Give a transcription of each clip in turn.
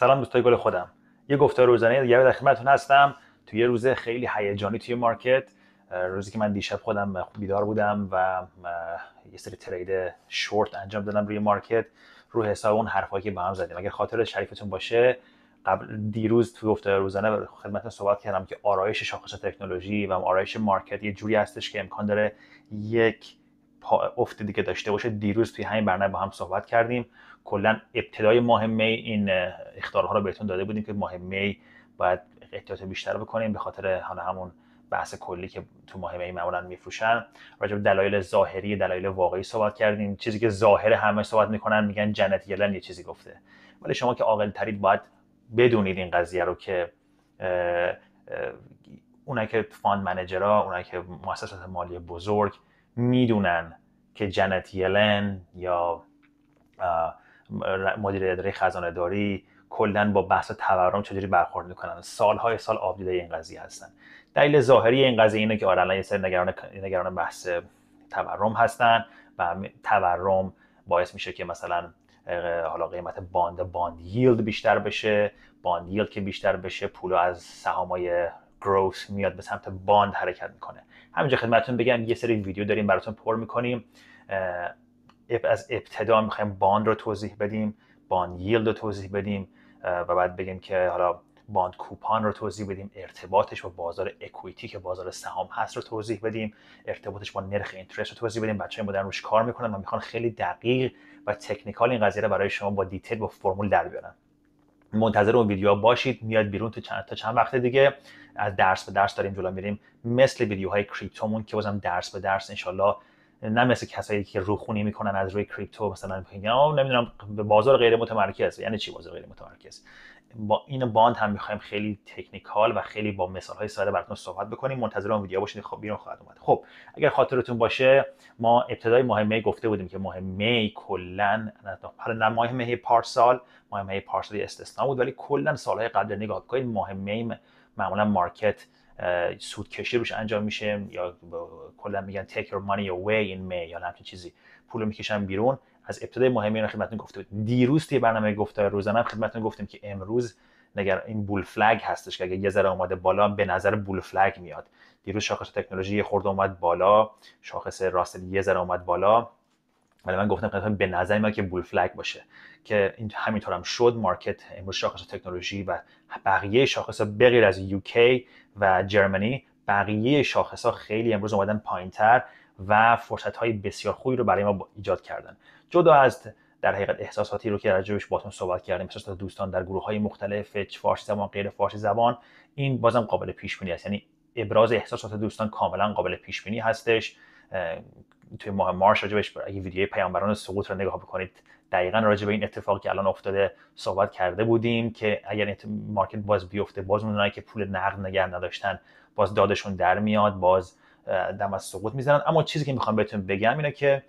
سلام دوستای گل خودم. یه گفتار روزانه دیگه در خدمتتون هستم. توی یه روز خیلی هیجانی توی market روزی که من دیشب خودم بیدار بودم و یه سری trade short انجام دادم روی market رو حساب اون حرفایی که با هم زدیم. اگر خاطر شریفتون باشه قبل دیروز توی گفتار روزانه خدمتتون صحبت کردم که آرایش شاخص تکنولوژی و آرایش market یه جوری هستش که امکان داره یک افت دیگه داشته باشه. دیروز توی همین برنامه با هم صحبت کردیم. کلا ابتدای ماه می این اختارها رو بهتون داده بودیم که ماه می باید احتیاط بیشتر بکنیم به خاطر حالا همون بحث کلی که تو ماه می معمولا میفروشن. راجع به دلایل ظاهری دلایل واقعی صحبت کردیم. چیزی که ظاهر همه صحبت می‌کنن میگن جنت یلن یه چیزی گفته. ولی شما که عاقل ترید باید بدونید این قضیه رو که اونایی که فاند منیجرها اونایی که مؤسسات مالی بزرگ می‌دونن که Janet Yellen یا مدیر اداره خزانه داری کلا با بحث تورم چجوری برخورد می‌کنن؟ سالهای سال آبدیده این قضیه هستن. دلیل ظاهری این قضیه اینه که آره الان یه سری نگران نگران بحث تورم هستن و تورم باعث میشه که مثلا حالا قیمت bond bond yield بیشتر بشه bond yield که بیشتر بشه پول از سهامای growth میاد به سمت bond حرکت می‌کنه. همینجا خدمتتون بگم یه سری ویدیو داریم براتون پر می‌کنیم. از ابتدا می‌خوایم bond رو توضیح بدیم bond yield رو توضیح بدیم و بعد بگیم که حالا bond coupon رو توضیح بدیم ارتباطش با بازار equity که بازار سهام هست رو توضیح بدیم ارتباطش با نرخ interest رو توضیح بدیم. بچه مدرن روش کار می‌کنن و می‌خوان خیلی دقیق و technical این قضیه رو برای شما با detail با فرمول در بیارن. منتظر اون ویدیو باشید میاد بیرون تا چند تا چند وقت دیگه از درس به درس داریم جلو میریم مثل ویدیوهای کریپتومون که بازم درس به درس انشالله نه مثل کسایی که روخونی می‌کنن از روی کریپتو مثلا میگن نمی‌دونم به بازار غیر متمرکز یعنی چی بازار غیر متمرکز؟ با این باند هم می‌خوایم خیلی تکنیکال و خیلی با مثال های ساده براتون صحبت بکنیم. منتظر اون ویدیو باشید. خب بیرون خواهد اومد. خب اگر خاطرتون باشه ما ابتدای ماه می گفته بودیم که ماه می کلا نه ماه می پارسال. ماه می پارسال استثنا بود ولی کلا سالهای قبل نگاه کنید ماه می معمولا مارکت سود کشی روش انجام میشه یا کلا میگن take your money away in May یا همچین چیزی. پول می‌کشن بیرون. از ابتدای مهمی خدمتتون گفته بود. دیروز توی برنامه گفتار روزانه خدمتتون گفتیم که امروز نگر این بول فلگ هستش که اگه یه ذره اومده بالا به نظر بول فلگ میاد. دیروز شاخص تکنولوژی خورده اومد بالا شاخص راسل یه ذره اومد بالا. ولی من گفتم خدمتتون به نظر میاد که بول فلگ باشه. که این همینطور هم شد مارکت امروز شاخص تکنولوژی و بقیه شاخص بغیر از یوکی و جرمنی بقیه شاخص ها خیلی امروز اومدن پایینتر. و فرصت های بسیار خوبی رو برای ما ایجاد کردن. جدا از در حقیقت احساساتی رو که راجبش باتون صحبت کردیم احساسات دوستان در گروه های مختلف فارسی زبان غیر فارسی زبان این بازم قابل پیش بینی است. یعنی ابراز احساسات دوستان کاملا قابل پیش بینی هستش توی ماه مارش راجبش اگه ویدیوی پیامبران سقوط رو نگاه بکنید دقیقا راجع به این اتفاقی که الان افتاده صحبت کرده بودیم که اگر مارکت باز بیفته باز اونایی که پول نقد نگه نداشتن باز دادشون در میاد باز دم از سقوط می‌زنن. اما چیزی که می‌خوام بهتون بگم اینه که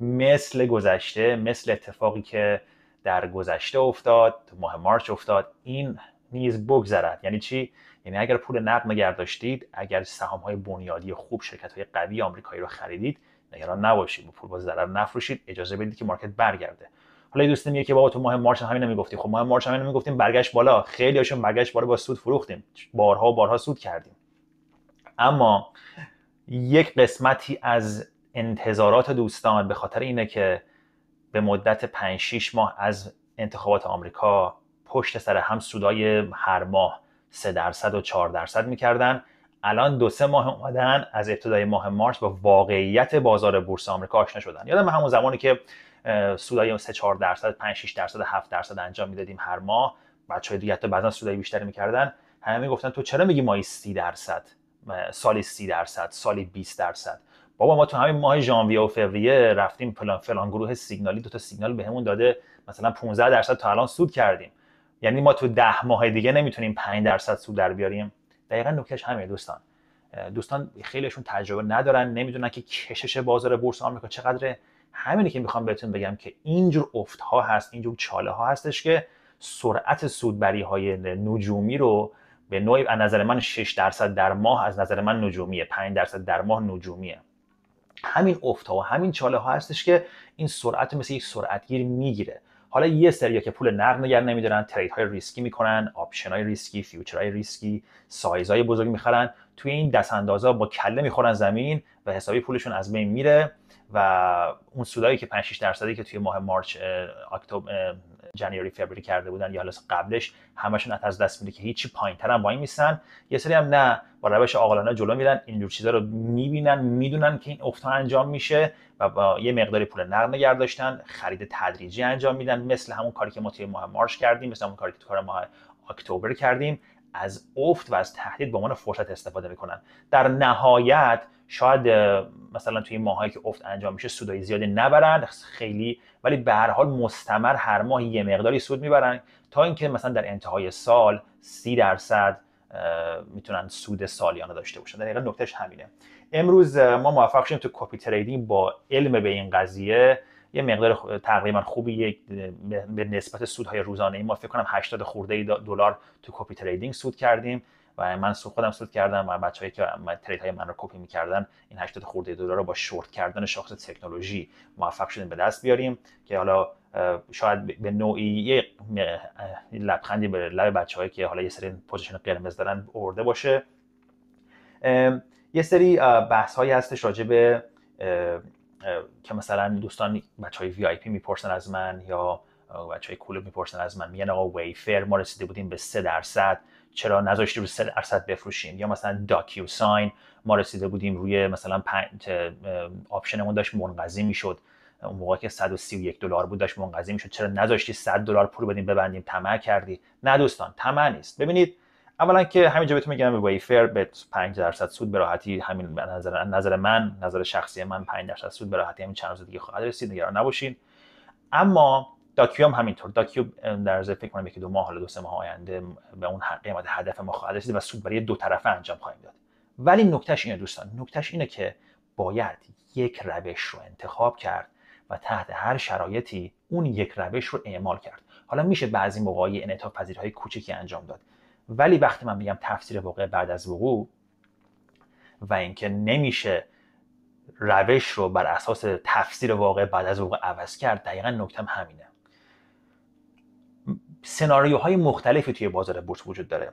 مثل گذشته مثل اتفاقی که در گذشته افتاد تو ماه مارچ افتاد این نیز بگذرد. یعنی چی؟ یعنی اگر پول نقد نگه داشتید اگر سهام های بنیادی خوب شرکت های قوی آمریکایی رو خریدید نگران نباشید. با پول با ضرر نفروشید اجازه بدید که مارکت برگرده. حالا دوست میگه که بابا تو ماه مارچ همین می‌گفتی. خب ماه مارچ همین می‌گفتیم برگشت بالا. خیلی هاشون برگشت بالا با سود فروختیم. بارها بارها سود کردیم. اما یک قسمتی از انتظارات دوستان به خاطر اینه که به مدت 5 6 ماه از انتخابات آمریکا پشت سر هم سودای هر ماه 3 درصد و 4 درصد می‌کردن. الان دو سه ماه اومدن از ابتدای ماه مارچ با واقعیت بازار بورس آمریکا آشنا شدن. یادم همون زمانی که سودای 3 4 درصد 5 6 درصد 7 درصد انجام می‌دادیم هر ماه. بچهای دیگه حتی بعضا سودای بیشتری می‌کردن. همه می‌گفتن تو چرا میگی ماهی 30 درصد؟ سالی 30 درصد سالی 20 درصد. بابا ما تو همین ماه ژانویه و فوریه رفتیم فلان فلان گروه سیگنالی دو تا سیگنال بهمون داده مثلا 15 درصد تا الان سود کردیم. یعنی ما تو ده ماه دیگه نمی‌تونیم 5 درصد سود در بیاریم. دقیقا نکتهش همین دوستان. دوستان خیلیشون تجربه ندارن نمی‌دونن که کشش بازار بورس آمریکا چقدره. همینی که می‌خوام بهتون بگم که اینجور افت ها هست اینجور چاله ها هستش که سرعت سودبری های نجومی رو به نوعی از نظر من 6 درصد در ماه از نظر من نجومیه. 5 درصد در ماه نجومیه. همین افت ها و همین چاله ها هستش که این سرعت مثل یک سرعتگیر می‌گیره. حالا یه سری که پول نقد نگه نمیدارن trade های ریسکی می‌کنن option های ریسکی future های ریسکی سایز های بزرگ می‌خرن. توی این دست اندازا با کله می‌خورن زمین و حسابی پولشون از بین میره و اون سودایی که 5 6 درصدی که توی ماه March اکتبر جنیوری فبری کرده بودن یا حالا قبلش همشون از دست میده که هیچی پایینتر هم وای میسن یه سری هم نه با روش عاقلانه جلو میرن اینجور چیزا رو می‌بینن می‌دونن که این افت انجام میشه و با یه مقداری پول نقد نگه داشتن خرید تدریجی انجام میدن مثل همون کاری که ما توی ماه مارچ کردیم مثل همون کاری که توی ماه اکتبر کردیم. از افت و از تهدید به عنوان فرصت استفاده می‌کنن. در نهایت شاید مثلا توی این ماهایی که افت انجام میشه سودای زیادی نبرن خیلی ولی به هر حال مستمر هر ماه یه مقداری سود می‌برن تا اینکه مثلا در انتهای سال سی درصد می‌تونن سود سالیانه داشته باشن. در حقیقت نکتهش همینه. امروز ما موفق شدیم تو copy trading با علم به این قضیه. یه مقدار تقریبا خوبی به نسبت سودهای روزانه ای ما فکر کنم 80 خورده دلار تو copy trading سود کردیم. و من خودم سود کردم و بچه‌ای که trade های من رو کپی می‌کردن این 80 خورده دلار رو با شورت کردن شاخص تکنولوژی موفق شدیم به دست بیاریم که حالا شاید به نوعی یه لبخندی به لب بچه‌هایی که حالا یه سری position قرمز دارن آورده باشه. یه سری بحث هایی هستش راجع به که مثلا دوستان بچه های VIP می‌پرسن از من یا بچه های club می‌پرسن از من میگن آقا Wayfair ما رسیده بودیم به 3 درصد. چرا نذاشتی رو 3 درصد بفروشیم؟ یا مثلا DocuSign ما رسیده بودیم روی مثلا پنج option مون داشت منقضی می‌شد. اون موقع که 131 دلار بود داشت منقضی می‌شد. چرا نذاشتی 100 دلار پول بدیم ببندیم؟ طمع کردی؟ نه دوستان طمع نیست. ببینید اولا که همینجا بهتون میگم به Wayfair به 5 درصد سود به راحتی همین نظر نظر من نظر شخصی من 5 درصد سود به راحتی همین چند روز دیگه خواهد رسید. نگران نباشین. اما Docu هم همینطور. Docu در فکر کنم یکی دو ماه حالا دو سه ماه آینده به اون قیمت هدف ما خواهد رسید و سود برای دو طرفه انجام خواهیم داد. ولی نکتهش اینه دوستان. نکتهش اینه که باید یک روش رو انتخاب کرد و تحت هر شرایطی اون یک روش رو اعمال کرد. حالا میشه بعضی موقعی انعطاف پذیرهای کوچکی انجام داد. ولی وقتی من میگم تفسیر واقع بعد از وقوع و اینکه نمیشه روش رو بر اساس تفسیر واقع بعد از وقوع عوض کرد دقیقا نکتم همینه. سناریوهای مختلفی توی بازار بورس وجود داره.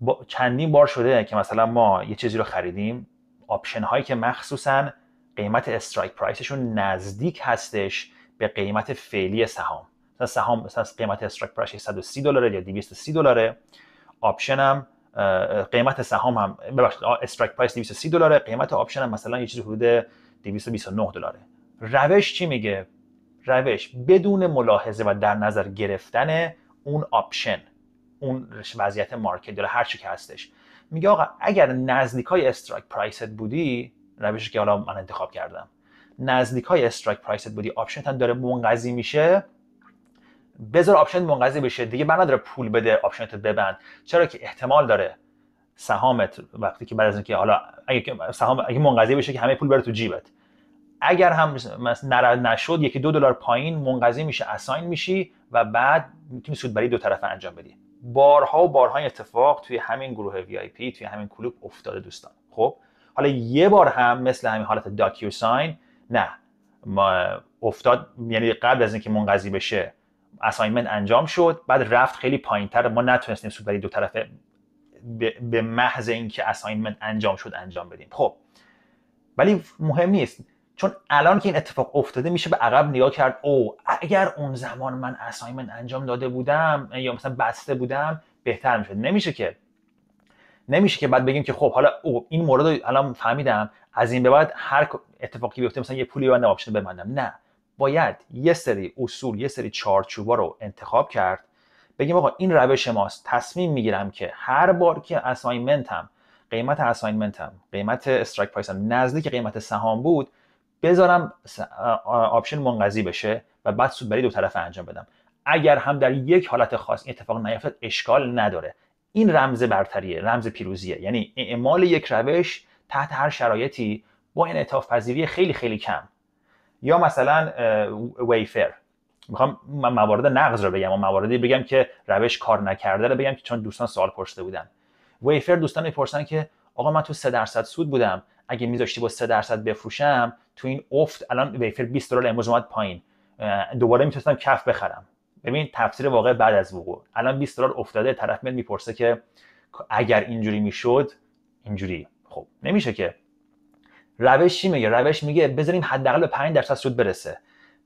با چندین بار شده که مثلا ما یه چیزی رو خریدیم option هایی که مخصوصا قیمت strike price شون نزدیک هستش به قیمت فعلی سهام. مثلا سهام مثلا قیمت strike price 130 دلاره یا 230 دلاره. option هم قیمت سهام هم ببخشید strike price 230 دلاره. قیمت option هم مثلا یه چیزی حدود 229 دلاره. روش چی میگه؟ روش بدون ملاحظه و در نظر گرفتن اون option اون وضعیت market داره هر چی که هستش. میگه آقا اگر نزدیک های strike price ت بودی روشی که حالا من انتخاب کردم نزدیک های strike price ت بودی option داره منقضی میشه. بذار option منقضی بشه. دیگه بنا داره پول بده option ت ببند. چرا که احتمال داره سهامت وقتی که بعد از اینکه حالا اگه سهام اگه منقضی بشه که همه پول بره تو جیبت. اگر هم نشد یکی دو دلار پایین منقضی میشه assign میشی و بعد می‌تونی سودبری دو طرفه انجام بدی. بارها و بارها اتفاق توی همین گروه VIP توی همین club افتاده دوستان. خب؟ حالا یه بار هم مثل همین حالت DocuSign نه. ما افتاد یعنی قبل از اینکه منقضی بشه assignment انجام شد بعد رفت خیلی پایینتر. ما نتونستیم سودبری دو طرفه به محض اینکه assignment انجام شد انجام بدیم. خب. ولی مهم نیست. چون الان که این اتفاق افتاده میشه به عقب نگاه کرد او اگر اون زمان من assignment انجام داده بودم یا مثلا بسته بودم بهتر می‌شد. نمیشه که نمیشه که بعد بگیم که خب حالا او این مورد الان فهمیدم از این به بعد هر اتفاقی بیفته مثلا یه پولی بندم option ببندم. نه. باید یه سری اصول یه سری چارچوبا رو انتخاب کرد. بگیم آقا این روش ماست. تصمیم می‌گیرم که هر بار که assignment م قیمت assignment م قیمت strike price م نزدیک قیمت سهام بود بذارم option منقضی بشه و بعد سودبری دو طرفه انجام بدم. اگر هم در یک حالت خاص این اتفاق نیفتاد اشکال نداره. این رمز برتریه رمز پیروزیه. یعنی اعمال یک روش تحت هر شرایطی با انعطاف پذیری خیلی خیلی کم. یا مثلا ویفر. می‌خوام موارد نقض رو بگم و مواردی بگم که روش کار نکرده رو بگم که چون دوستان سوال پرسیده بودن. ویفر دوستان می‌پرسن که آقا من تو 3 درصد سود بودم. اگه میذاشتی با 3 درصد بفروشم تو این افت الان ویفر 20 دلار امروز اومد پایین. دوباره می‌تونستم کف بخرم. ببین تفسیر واقع بعد از وقوع. الان 20 دلار افتاده طرف میاد می‌پرسه که اگر اینجوری می‌شد اینجوری. خب نمیشه که. روش چی میگه؟ روش میگه بذاریم حداقل به 5 درصد سود برسه.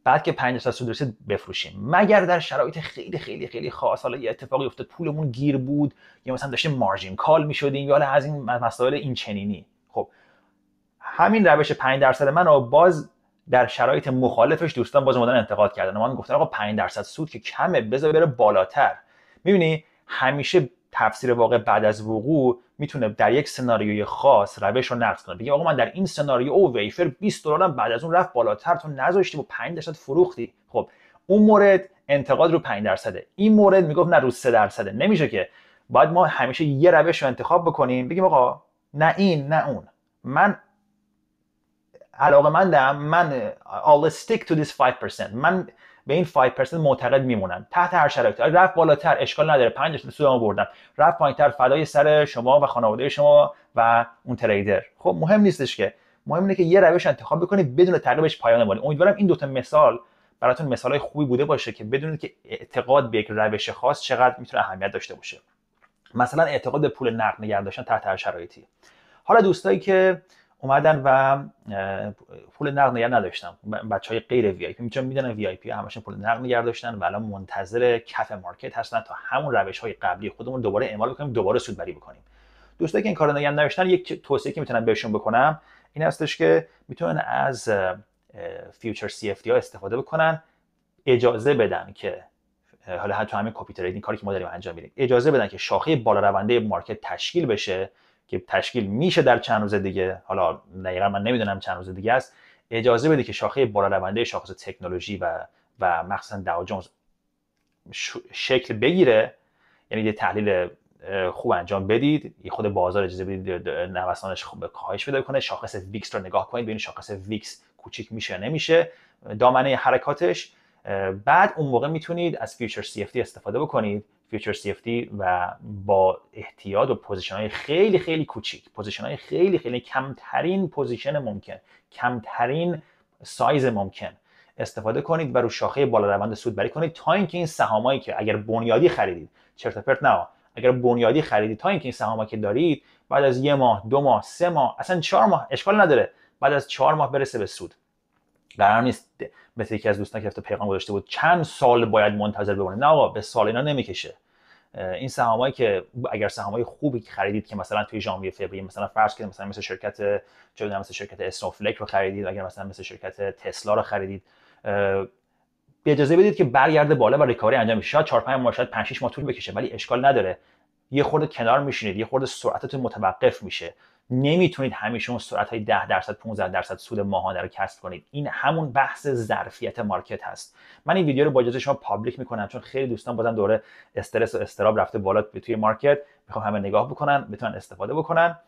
بعد که 5 درصد سود رسید بفروشیم. مگر در شرایط خیلی خیلی خیلی خاص حالا یه اتفاقی افتاد پولمون گیر بود یا مثلا داشتیم مارجین کال می‌شدیم یا از این مسائل این چنینی همین روش 5 درصد من رو باز در شرایط مخالفش دوستان باز اومدن انتقاد کردن. من گفتن آقا 5 درصد سود که کمه بذار بره بالاتر. می‌بینی؟ همیشه تفسیر واقع بعد از وقوع می‌تونه در یک سناریوی خاص روش رو نقض کنه. بگه آقا من در این سناریو او ویفر 20 دلارم بعد از اون رفت بالاتر تو نذاشتی با 5 درصد فروختی. خب اون مورد انتقاد رو 5 درصده. این مورد می‌گفت نه رو 3 درصده. نمیشه که. باید ما همیشه یه روش رو انتخاب بکنیم. بگیم آقا نه این نه اون. من علاقه مندم من I'll stick to this 5% من به این 5% معتقد میمونم. تحت هر شرایطی. رفت بالاتر. اشکال نداره. 5 درصد سودمو بردم رفت پایینتر. فدای سر شما و خانواده شما و اون تریدر خب مهم نیستش که. مهم اینه که یه روش انتخاب بکنید بدون تعقیبش پایان ببرید امیدوارم این دوتا مثال براتون مثالای خوبی بوده باشه که بدونید که اعتقاد به یک روش خاص چقدر می‌تونه اهمیت داشته باشه. مثلا اعتقاد به پول نقد نگه داشتن تحت هر شرایطی. حالا دوستایی که اومدن و پول نقد نگه نداشتن. بچه های غیر VIP می‌تونن می‌دونن VIP همشون پول نقد نگه داشتن و الان منتظر کف market هستن تا همون روش های قبلی خودمون دوباره اعمال کنیم دوباره سودبری بکنیم. دوستایی که این کارو نگه نداشتن یک توصیه که می‌تونم بهشون بکنم این هستش که می‌تونن از future CFD ها استفاده بکنن اجازه بدن که حالا حتی همین copy trading کاری که ما داریم انجام میدیم اجازه بدن که شاخه بالا رونده market تشکیل بشه که تشکیل میشه در چند روز دیگه. حالا دقیقا من نمی‌دونم چند روز دیگه است. اجازه بده که شاخه بالا رونده شاخص تکنولوژی و و مخصوصا داو جونز شکل بگیره. یعنی یه تحلیل خوب انجام بدید. یه خود بازار اجازه بدید نوسانش خوب کاهش پیدا کنه. شاخص VIX رو نگاه کنید ببینید شاخص VIX کوچیک میشه نمیشه. دامنه حرکاتش بعد اون موقع می‌تونید از future CFD استفاده بکنید. future CFD و با احتیاط و position های خیلی خیلی کوچیک. position های خیلی خیلی کمترین position ممکن. کمترین سایز ممکن. استفاده کنید و رو شاخه بالا روند سود بری کنید تا اینکه این سهامایی که اگر بنیادی خریدید چرت پرت نه اگر بنیادی خریدید تا اینکه این سهامی که دارید بعد از یه ماه دو ماه سه ماه اصلا چهار ماه اشکال نداره. بعد از چهار ماه برسه به سود. قرار نیست مثل یکی از دوستان که پیغام گذاشته بود چند سال باید منتظر بمونید نه آقا به سال اینا نمی‌کشه. این سهامایی که اگر سهامای خوبی خریدید که مثلا توی ژانویه فوریه مثلا فرض کنید مثلا مثل شرکت چه مثل شرکت اسنوفلک رو خریدید اگر مثلا مثل شرکت تسلا رو خریدید به اجازه بدید که برگرده بالا و recovery انجام بشه. شاید 4 5 ماه شاید 5 6 ماه طول بکشه ولی اشکال نداره. یه خورده کنار میشینید یه خورده سرعتتون متوقف میشه. نمی‌تونید همیشه اون سرعت های 10 درصد 15 درصد سود ماهانه رو کسب کنید. این همون بحث ظرفیت market هست. من این ویدیو رو با اجازه شما public می‌کنم چون خیلی دوستان بازم دوره استرس و اضطراب رفته بالا توی market. می‌خوام همه نگاه بکنن بتونن استفاده بکنن.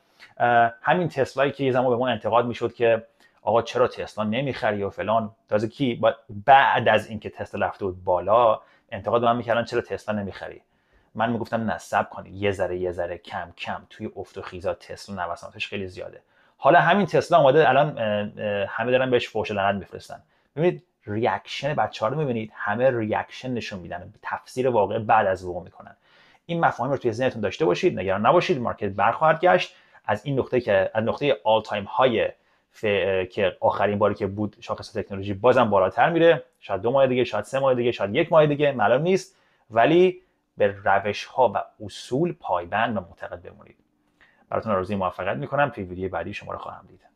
همین تسلایی که یه زمان به ما انتقاد می‌شد که آقا چرا تسلا نمی‌خری و فلان. تازه کی؟ بعد از اینکه تسلا رفته بود بالا انتقاد من می‌کردن چرا تسلا نمی‌خری؟ من می‌گفتم صبر کنید یه ذره یه ذره کم کم. توی افت و خیزا تسلا نوساناتش خیلی زیاده. حالا همین تسلا اومده الان همه دارن بهش فوش لعنت میفرستن. ببینید reaction بچه‌ها رو می‌بینید همه reaction نشون میدن. تفسیر وقایع بعد از وقوع می‌کنن. این مفاهیم رو توی ذهنتون داشته باشید نگران نباشید. market برخواهد گشت. از این نقطه که از نقطه all-time high که آخرین باری که بود شاخص تکنولوژی بازم بالاتر میره. شاید دو ماه دیگه شاید سه ماه دیگه شاید یک ماه دیگه معلوم نیست. ولی به روش ها و اصول پایبند و معتقد بمونید. براتون آرزوی موفقیت می‌کنم. توی ویدیو بعدی شما رو خواهم دید.